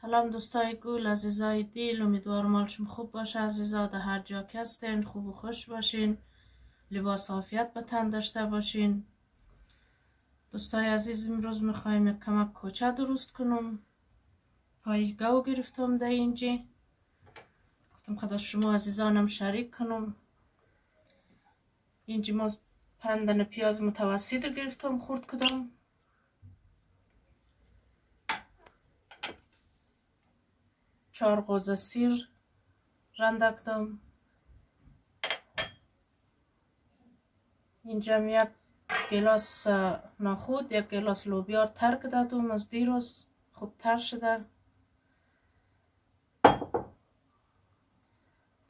سلام دوستای گل عزیزای دیل امیدوارم حالشون خوب باشه. عزیزا در هر جا که هستین خوب و خوش باشین. لباس عافیت به تن داشته باشین. دوستای عزیز امروز می‌خوایم یک کمک کوچه درست کنم. پای گو گرفتم در اینجی گفتم خدا شما عزیزانم شریک کنم. اینجی ما پندن پیاز متوسط گرفتم خورد کدام. چهار قوزه سیر رندکتم اینجا یک گلاس ناخود یک گلاس لوبیار ترک دادم از دیروز خوب تر شده.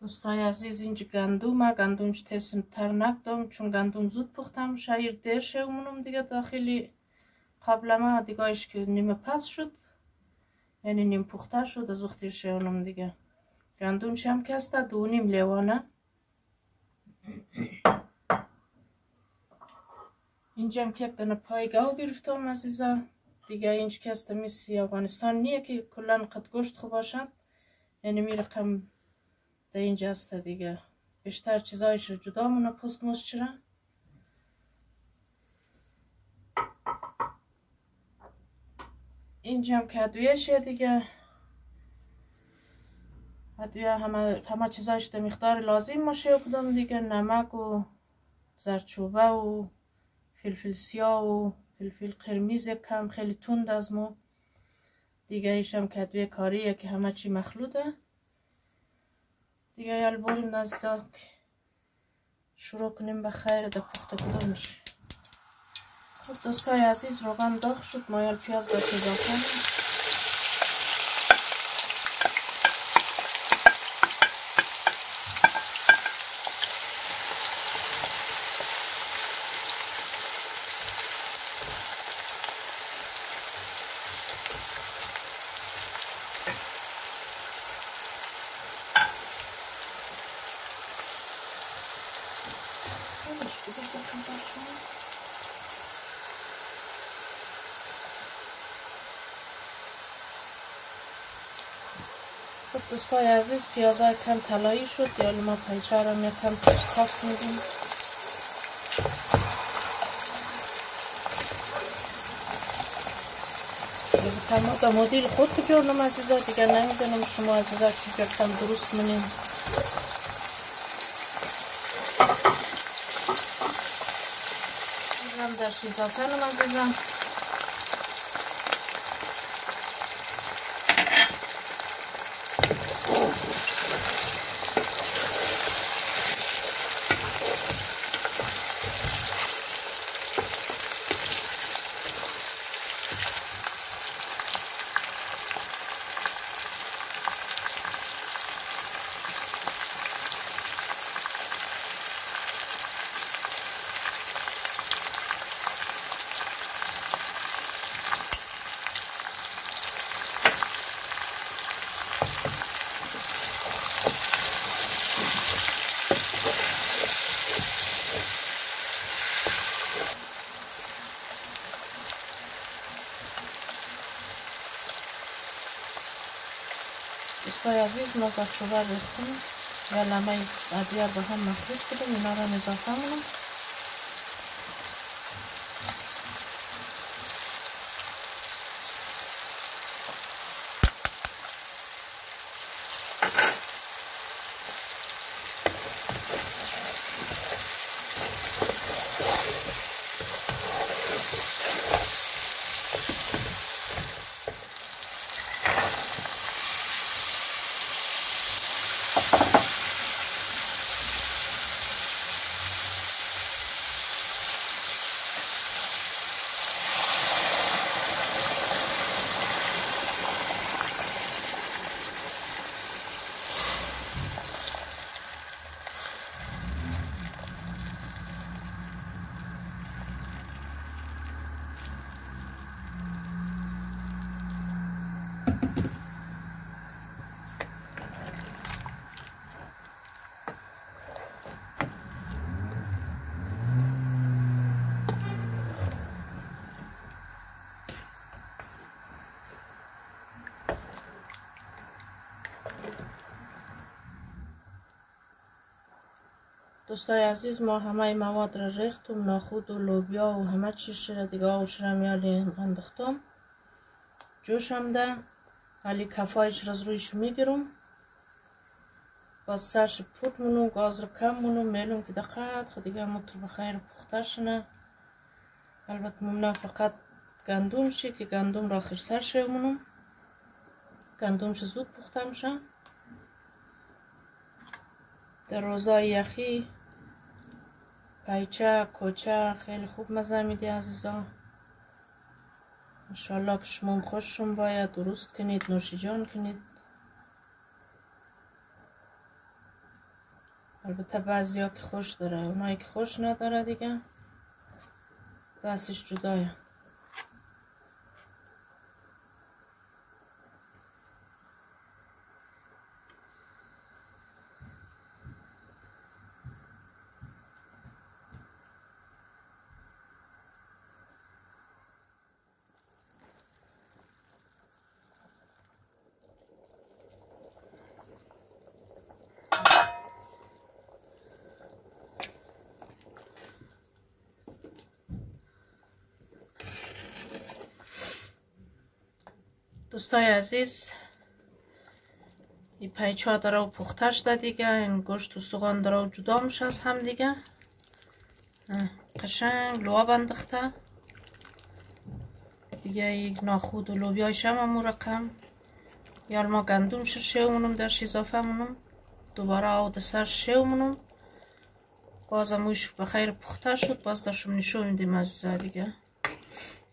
دوستای عزیز اینجا گندوم گندومش تسن تر نکدم چون گندوم زود پختم شایر دیر شومونم دیگه داخلی قبل ما دیگهش که نیمه پس شد. یعنی نیم پخته شد از اختیر شونم دیگه گندوم شم کسته دو نیم لیوانه اینجا هم که دنه پای گاو گرفتم عزیزا دیگه اینج کسته میسی افغانستان نیه که کلن قد گوشت خوب باشد یعنی می رقم در اینجا هسته دیگه بیشتر چیزایش جدا مونه پست موست چرا اینجا هم که دیگه؟ ادویه همه, همه چیزایش در مقدار لازم باشه کدام دیگه؟ نمک و زرچوبه و فلفل سیاه و فلفل قرمیز کم خیلی تند از ما. دیگه ایش هم کدوی کاریه که همه چی مخلوطه. دیگه یال بریم نزدک شروع کنیم به خیر در پخت کدامش дӯстони азиз роған дағ шуд моял пияз ба чӯба хӯрем خب دوستای عزیز پیازای کم طلایی شد. یا ما پیچه رو یکم کاف میدیم. تا مدیر خود کجورنم عزیزا دیگر نمی‌دونم شما عزیزا چی کم درست منیم در اضافه کنم عزیزم. دوستای Soyazıyız mazakçılar üstüm. Yerlemeyi adiye daha mahsus gidin. Minara nezakamını. دوستای عزیز ما همه مواد را ریختم ناخود و لوبیا و همه چیش را دیگه آوش را میالی اندختم جوش هم ده ولی کفایش را از رویش می‌گیرم. باز سرش پود منو گاز را کم منو میلم که دقیق خود دیگه مطر بخیر پخته شنه. البته ممنه فقط گندم شی که گندم را آخر سر شو منو گندمش زود پخته میشه. در روزای یخی پیچه کوچه خیلی خوب مزه میده عزیزا انشالله که شما خوششون باید درست کنید نوشیجان کنید البته بعضی ها که خوش داره اونایی که خوش نداره دیگه دستش جدایه دوستای عزیز این پیچ ها داره پخته شده دیگه این گوشت و سوغان داره جدا میشه از هم دیگه. قشنگ لواب انداخته دیگه یک ناخود و لوبیایش هم همون رقم. یا ما گندم شیو منم درش اضافه منم دوباره آو سر شیو منم باز موش بخیر پخته شد باز داشتم نشو میدیم از دیگه.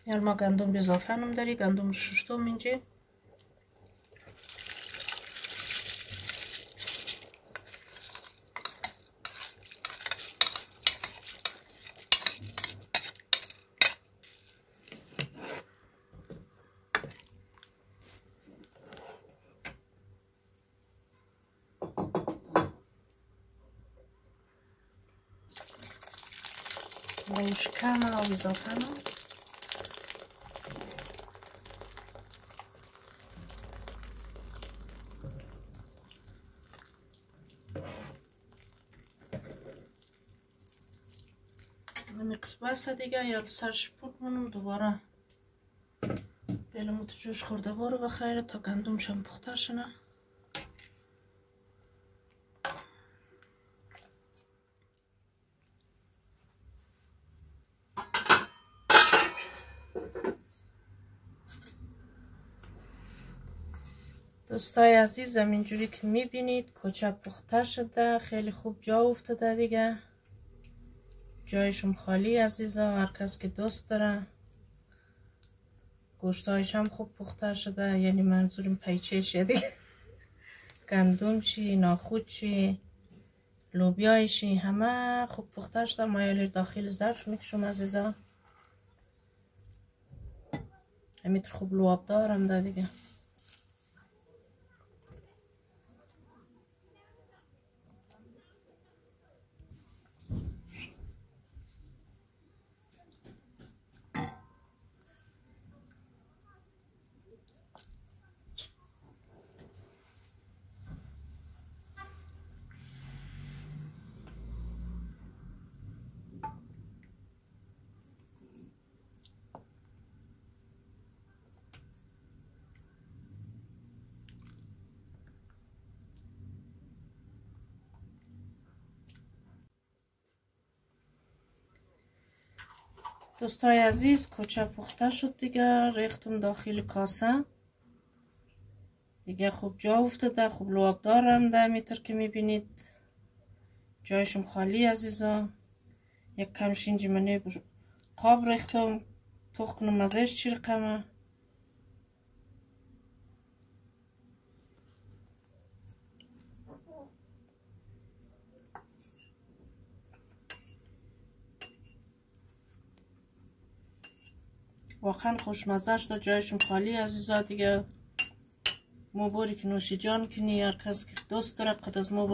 یا ما گندم اضافه نم داری گندم ششتم اینجا loužkama, lízokama. قسمت دیگه یا سرش پود دوباره. بلمو تو خورده بارو بخیره تا گندمشم پختر شنه. دوستای عزیزم اینجوری که می‌بینید کوچه پخته شده خیلی خوب جا افتاده دیگه. جایشون خالی عزیزا هر کس که دوست داره. گوشتایش هم خوب پخته شده یعنی منظورم پیچه دیگه. گندم چی ناخود چی لوبیایشی همه خوب پخته شده. مایلی داخل ظرف می‌کشم عزیزا. همینطور خوب لواب دارم ده دیگه. دوستای عزیز کوچه پخته شد دیگه ریختم داخل کاسه. دیگه خوب جا افتاده خوب لواب دارم ده میتر که می‌بینید. جایشم خالی عزیزا. یک کم شینجی منه قاب ریختم توخ کنم ازش چی رقمه؟ واقعا خوشمزه شده جایشون خالی. عزیزا دیگه که نوشی جان کنی هر کس که دوست داره قد از مو